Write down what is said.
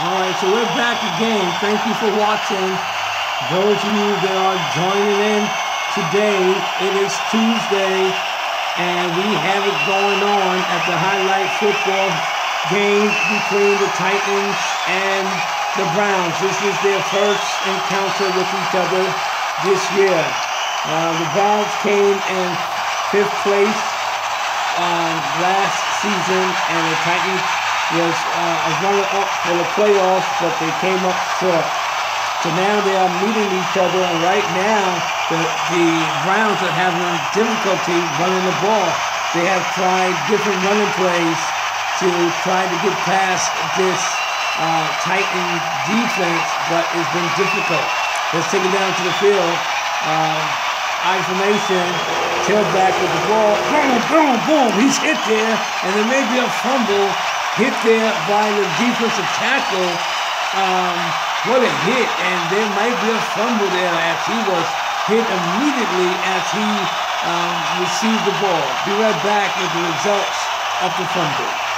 All right, so we're back again. Thank you for watching. Those of you that are joining in today, it is Tuesday, and we have it going on at the highlight football game between the Titans and the Browns. This is their first encounter with each other this year. Uh, the Browns came in fifth place um, last season, and the Titans was uh, runner up for the playoffs, but they came up short. So now they are meeting each other, and right now the, the Browns are having difficulty running the ball. They have tried different running plays to try to get past this uh, Titan defense, but it's been difficult. Let's take it down to the field. Uh, I-formation, tailback with the ball. Boom, boom, boom. He's hit there, and there may be a fumble hit there by the defensive tackle. Um, what a hit, and there might be a fumble there as he was hit immediately as he um, received the ball. Be right back with the results of the fumble.